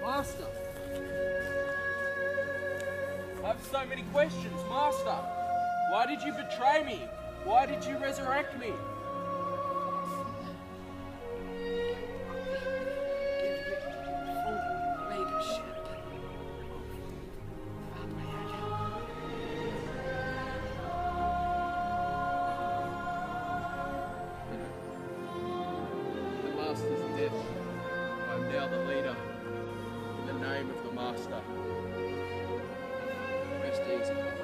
Master. I have so many questions, Master. Why did you betray me? Why did you resurrect me? Name of the Master. Rest easy.